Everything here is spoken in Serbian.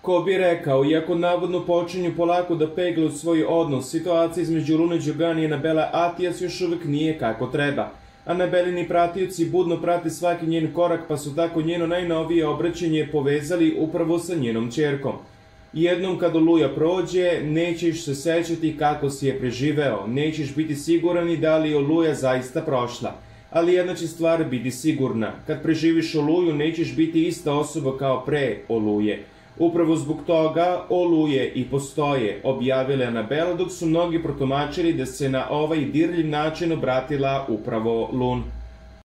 Ko bi rekao, iako navodno počinju polako da pegle svoj odnos, situacija između Lune Đogani i Anabela Atijas još uvek nije kako treba. Anabelini pratioci budno prate svaki njen korak, pa su tako njeno najnovije obraćanje povezali upravo sa njenom čerkom. Jednom kad oluja prođe, nećeš se sećati kako si je preživeo, nećeš biti siguran i da li je oluja zaista prošla. Ali jedna će stvar biti sigurna, kad preživiš oluju nećeš biti ista osoba kao pre oluje. Upravo zbog toga oluje i postoje, objavila Anabela, dok su mnogi protumačili da se na ovaj dirljiv način obratila upravo Lun.